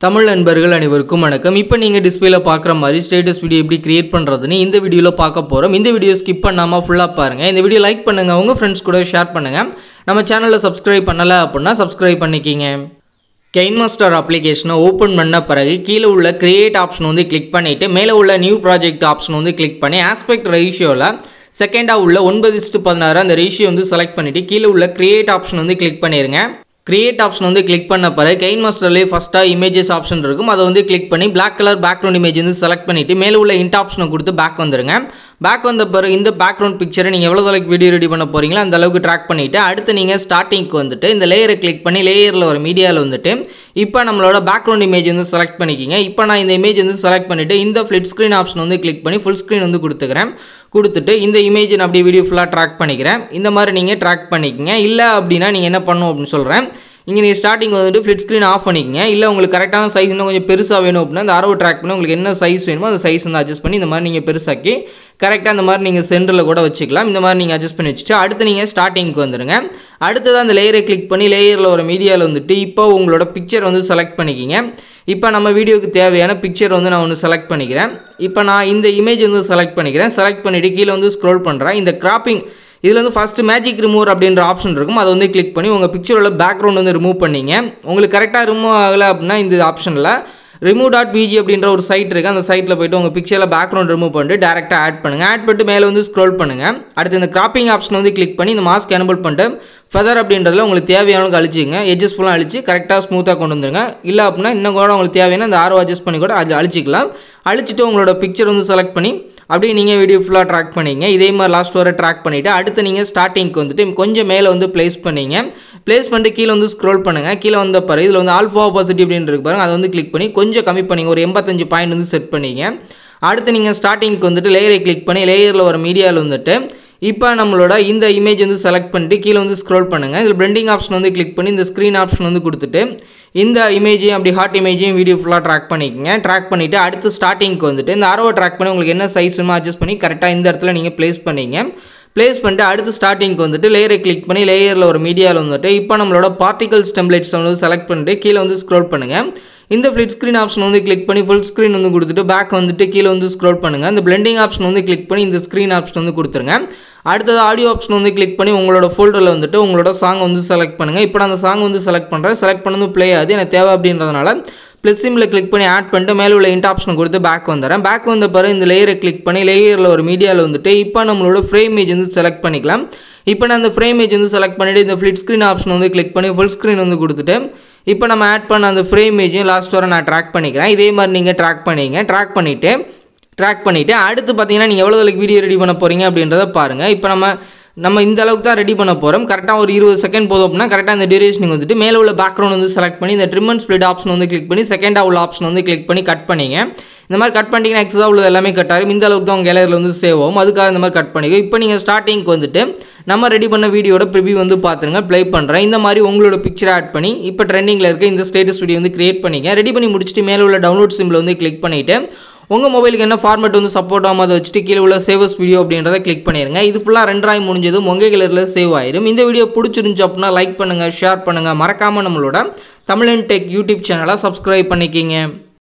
தமிழ் நண்பர்கள் அனைவருக்கும் வணக்கம். இப்போ நீங்கள் டிஸ்பிளேல பார்க்குற மாதிரி ஸ்டேட்டஸ் வீடியோ எப்படி கிரியேட் பண்ணுறதுன்னு இந்த வீடியோவில் பார்க்க போகிறோம் இந்த வீடியோ ஸ்கிப் பண்ணாமல் ஃபுல்லாக பாருங்கள் இந்த வீடியோ லைக் பண்ணுங்கள் உங்கள் ஃப்ரெண்ட்ஸ் கூட ஷேர் பண்ணுங்கள் நம்ம சேனலில் சப்ஸ்கிரைப் பண்ணலை அப்படின்னா சப்ஸ்கிரைப் பண்ணிக்கிங்க. கெயின் மாஸ்டர் அப்ளிகேஷனை ஓப்பன் பண்ண பிறகு கீழே உள்ள கிரியேட் ஆப்ஷன் வந்து கிளிக் பண்ணிவிட்டு மேலே உள்ள நியூ ப்ராஜெக்ட் ஆப்ஷன் வந்து கிளிக் பண்ணி ஆஸ்பெக்ட் ரேஷியோவில் செகண்டாக உள்ள ஒன்பது இஸ்ட்டு பதினாறு அந்த ரேஷியோ வந்து செலக்ட் பண்ணிவிட்டு கீழே உள்ள கிரியேட் ஆப்ஷன் வந்து கிளிக் பண்ணிடுங்க கிரியேட் ஆப்ஷன் வந்து கிளிக் பண்ண பிறகு கெயின் மாஸ்டர்லேயே ஃபஸ்ட்டாக இமேஜஸ் ஆப்ஷன் இருக்கும். அதை வந்து கிளிக் பண்ணி பிளாக் கலர் பேக்ரவுண்ட் இமேஜ் வந்து செலக்ட் பண்ணிவிட்டு மேலே உள்ள இன்ட் ஆப்ஷனை கொடுத்து பேக் வந்துருங்க. பேக் வந்த பிறகு இந்த பேக்ரவுண்ட் பிக்சரை நீங்கள் எவ்வளோ அளவுக்கு வீடியோ ரெடி பண்ண போகிறீங்களோ அந்த அளவுக்கு ட்ராக் பண்ணிவிட்டு அடுத்து நீங்கள் ஸ்டார்டிங்க்கு வந்துட்டு இந்த லேயரை கிளிக் பண்ணி லேயரில் ஒரு மீடியாவில் வந்துட்டு இப்போ நம்மளோட பேக்ரவுண்ட் இமேஜ் வந்து செலக்ட் பண்ணிக்கிங்க. இப்போ நான் இந்த இமேஜ் வந்து செலக்ட் பண்ணிவிட்டு இந்த ஃப்ளிட் ஸ்க்ரீன் ஆப்ஷன் வந்து கிளிக் பண்ணி ஃபுல் ஸ்க்ரீன் வந்து கொடுத்துக்கிறேன். கொடுத்துட்டு இந்த இமேஜ் நான் அப்படியே வீடியோ ஃபுல்லாக ட்ராக் பண்ணிக்கிறேன். இந்த மாதிரி நீங்கள் ட்ராக் பண்ணிக்கங்க. இல்லை அப்படின்னா நீங்கள் என்ன பண்ணும் அப்படின்னு சொல்கிறேன் இங்கே நீங்கள் ஸ்டார்டிங் வந்துட்டு ஃபிளிட் ஸ்க்ரீன் ஆஃப் பண்ணிக்கங்க. இல்லை உங்களுக்கு கரெக்டான சைஸ் இன்னும் கொஞ்சம் பெருசாக வேணும் அப்படின்னா அந்த அரவு ட்ராக் பண்ணி உங்களுக்கு என்ன சைஸ் வேணுமோ அந்த சைஸ் வந்து அட்ஜஸ்ட் பண்ணி இந்த மாதிரி நீங்கள் பெருசாக்கி கரெக்டாக இந்த மாதிரி நீங்கள் சென்டரில் கூட வச்சுக்கலாம். இந்த மாதிரி நீங்கள் அட்ஜஸ்ட் பண்ணி வச்சுட்டு அடுத்து நீங்கள் ஸ்டார்டிங்க்கு வந்துடுங்க அடுத்ததாக அந்த லேயரை கிளிக் பண்ணி லேயரில் ஒரு மீடியாவில் வந்துட்டு இப்போ உங்களோட பிக்சர் வந்து செலக்ட் பண்ணிக்கிங்க. இப்போ நம்ம வீடியோக்கு தேவையான பிக்சர் வந்து நான் ஒன்று செலக்ட் பண்ணிக்கிறேன். இப்போ நான் இந்த இமேஜ் வந்து செலக்ட் பண்ணிக்கிறேன். செலக்ட் பண்ணிவிட்டு கீழே வந்து ஸ்க்ரோல் பண்ணுறேன் இந்த கிராப்பிங் இதில் வந்து ஃபஸ்ட்டு மேஜிக் ரிமூவர் அப்படின்ற ஆப்ஷன் இருக்கும். அதை வந்து கிளிக் பண்ணி உங்கள் பிக்சரோட பேக்ரவுண்ட் வந்து ரிமூவ் பண்ணிங்க. உங்களுக்கு கரெக்டாக ரிமூவ் ஆகலை அப்படின்னா இந்த ஆப்ஷனில் ரிமூவ் டாட் பிஜி அப்படின்ற ஒரு சைட் இருக்குது அந்த சைட்டில் போய்ட்டு உங்கள் பிக்சரில் பேக்ரவுண்ட் ரிமூவ் பண்ணிட்டு டேரெக்டாக ஆட் பண்ணுங்கள் ஆட் பண்ணிட்டு மேலே வந்து ஸ்க்ரோல் பண்ணுங்கள் அடுத்து இந்த கிராப்பிங் ஆப்ஷன் வந்து கிளிக் பண்ணி இந்த மாஸ்க் எனபிள் பண்ணிட்டு ஃபெதர் அப்படின்றதில் உங்களுக்கு தேவையானவங்க அழிச்சிங்க எஜஸ் ஃபுல்லாக அழிச்சு கரெக்டாக ஸ்மூத்தாக கொண்டு வந்துருங்க. இல்லை அப்படின்னா இன்னும் கூட உங்களுக்கு தேவையான அந்த ஆர்வம் அட்ஜஸ்ட் பண்ணி கூட அது அழிச்சிக்கலாம். அழிச்சிட்டு உங்களோட பிக்சர் வந்து செலக்ட் பண்ணி அப்படியே நீங்கள் வீடியோ ஃபுல்லாக ட்ராக் பண்ணிங்க. இதே மாதிரி லாஸ்ட் வரை ட்ராக் பண்ணிவிட்டு அடுத்து நீங்கள் ஸ்டார்டிங்க்கு வந்துட்டு கொஞ்சம் மேலே வந்து ப்ளேஸ் பண்ணிங்க. ப்ளேஸ் பண்ணிட்டு கீழே வந்து ஸ்க்ரோல் பண்ணுங்கள் கீழே வந்த பாரு இதில் வந்து ஆல்ஃபா பாசிட்டிவ் அப்படின்னு இருக்கு பாருங்கள் அதை வந்து கிளிக் பண்ணி கொஞ்சம் கம்மி பண்ணிங்க. ஒரு எண்பத்தஞ்சு பாயிண்ட் வந்து செட் பண்ணிங்க. அடுத்து நீங்கள் ஸ்டார்டிங்க்கு வந்துட்டு லேயரை கிளிக் பண்ணி லேயரில் ஒரு மீடியாவில் வந்துட்டு இப்போ நம்மளோட இந்த இமேஜ் வந்து செலக்ட் பண்ணிட்டு கீழே வந்து ஸ்க்ரோல் பண்ணுங்கள் இதில் பிளெண்டிங் ஆப்ஷன் வந்து கிளிக் பண்ணி இந்த ஸ்க்ரீன் ஆப்ஷன் வந்து கொடுத்துட்டு இந்த இமேஜையும் அப்படி ஹாட் இமேஜையும் வீடியோ ஃபுல்லாக ட்ராக் பண்ணிக்கோங்க. ட்ராக் பண்ணிவிட்டு அடுத்து ஸ்டார்டிங்க்கு வந்துட்டு இந்த அரவை ட்ராக் பண்ணி உங்களுக்கு என்ன சைஸ் வேணுமோ அட்ஜஸ்ட் பண்ணி கரெக்டாக இந்த இடத்துல நீங்கள் ப்ளேஸ் பண்ணிங்க. ப்ளேஸ் பண்ணிட்டு அடுத்து ஸ்டார்டிங்க்கு வந்துட்டு லேயரை கிளிக் பண்ணி லேயரில் ஒரு மீடியாவில் வந்துட்டு இப்போ நம்மளோட பார்ட்டிகல்ஸ் டெம்ப்ளேட்ஸ் வந்து செலக்ட் பண்ணிட்டு கீழே வந்து ஸ்க்ரோல் பண்ணுங்கள் இந்த ஃபிளிட் ஸ்க்ரீன் ஆப்ஷன் வந்து கிளிக் பண்ணி ஃபுல் ஸ்க்ரீன் வந்து கொடுத்துட்டு பேக் வந்துட்டு கீழே வந்து ஸ்க்ரோல் பண்ணுங்கள் இந்த பிளெண்டிங் ஆப்ஷன் வந்து கிளிக் பண்ணி இந்த ஸ்க்ரீன் ஆப்ஷன் வந்து கொடுத்துருங்க. அடுத்தது ஆடியோ ஆப்ஷன் வந்து கிளிக் பண்ணி உங்களோட ஃபோல்டரில் வந்துட்டு உங்களோட சாங் வந்து செலக்ட் பண்ணுங்கள் இப்போ நான் அந்த சாங் வந்து செலக்ட் பண்ணுறேன் செலக்ட் பண்ணது ப்ளே ஆகுது. எனக்கு தேவை அப்படின்றதுனால ப்ளஸ் சிம்மில் கிளிக் பண்ணி ஆட் பண்ணிட்டு மேலே உள்ள இன்ட் ஆப்ஷன் கொடுத்து பேக் வந்துடுறேன். பேக் வந்த பிறகு இந்த லேயரை கிளிக் பண்ணி லேயரில் ஒரு மீடியாவில் வந்துட்டு இப்போ நம்மளோட ஃப்ரேம் இமேஜ் வந்து செலக்ட் பண்ணிக்கலாம். இப்போ நான் அந்த ஃப்ரேம் இமேஜ் வந்து செலக்ட் பண்ணிவிட்டு இந்த ஃப்ளிட் ஸ்க்ரீன் ஆப்ஷன் வந்து கிளிக் பண்ணி ஃபுல் ஸ்க்ரீன் வந்து கொடுத்துட்டு இப்போ நம்ம ஆட் பண்ண அந்த ஃப்ரேம் இமேஜையும் லாஸ்ட் வரை நான் ட்ராக் பண்ணிக்கிறேன். இதே மாதிரி நீங்கள் ட்ராக் பண்ணிங்க. ட்ராக் பண்ணிவிட்டு ட்ராக் பண்ணிவிட்டு அடுத்து பார்த்தீங்கன்னா நீங்கள் எவ்வளோ வீடியோ ரெடி பண்ண போகிறீங்க அப்படின்றத பாருங்கள் இப்போ நம்ம நம்ம இந்த அளவுக்கு தான் ரெடி பண்ண போகிறோம் கரெக்டாக ஒரு இருபது செகண்ட் போதும் அப்படின்னா கரெக்டாக இந்த டியூரேஷனுக்கு வந்துட்டு மேலே உள்ள பேக்ரவுண்ட் வந்து செலக்ட் பண்ணி இந்த ட்ரிம் அண்ட் ஸ்ப்ளிட் ஆப்ஷன் வந்து கிளிக் பண்ணி செகண்டாக உள்ள ஆப்ஷன் வந்து கிளிக் பண்ணி கட் பண்ணிங்க. இந்த மாதிரி கட் பண்ணிட்டீங்கன்னா எக்ஸஸாக உள்ளது எல்லாமே கட் ஆகும். இந்த அளவுக்கு தான் உங்கள் கேலரியில் வந்து சேவ் ஆகும். அதுக்காக இந்த மாதிரி கட் பண்ணிக்கோ. இப்போ நீங்கள் ஸ்டார்டிங்க்கு வந்துட்டு நம்ம ரெடி பண்ண வீடியோட ப்ரிவியூ வந்து பார்த்துருங்க ப்ளே பண்ணுறேன் இந்த மாதிரி உங்களோட பிக்சர் ஆட் பண்ணி இப்போ ட்ரெண்டிங்கில் இருக்க இந்த ஸ்டேட்டஸ் வீடியோ வந்து கிரியேட் பண்ணிக்க ரெடி பண்ணி முடிச்சுட்டு மேலே உள்ள டவுன்லோட் சிம்பிள் வந்து கிளிக் பண்ணிவிட்டு உங்கள் மொபைலுக்கு என்ன ஃபார்மேட் வந்து சப்போர்ட் ஆகும் அதை வச்சுட்டு கீழே உள்ள சேவஸ் வீடியோ அப்படின்றத கிளிக் பண்ணிடுங்க இது ஃபுல்லாக ரெண்டாயிரம் முடிஞ்சதும் உங்கள் கிளரில் சேவ் ஆயிரும். இந்த வீடியோ பிடிச்சிருந்துச்சு அப்படின்னா லைக் பண்ணுங்கள் ஷேர் பண்ணுங்கள் மறக்காமல் நம்மளோட தமிழன் டெக் யூடியூப் சேனலை சப்ஸ்கிரைப் பண்ணிக்கிங்க.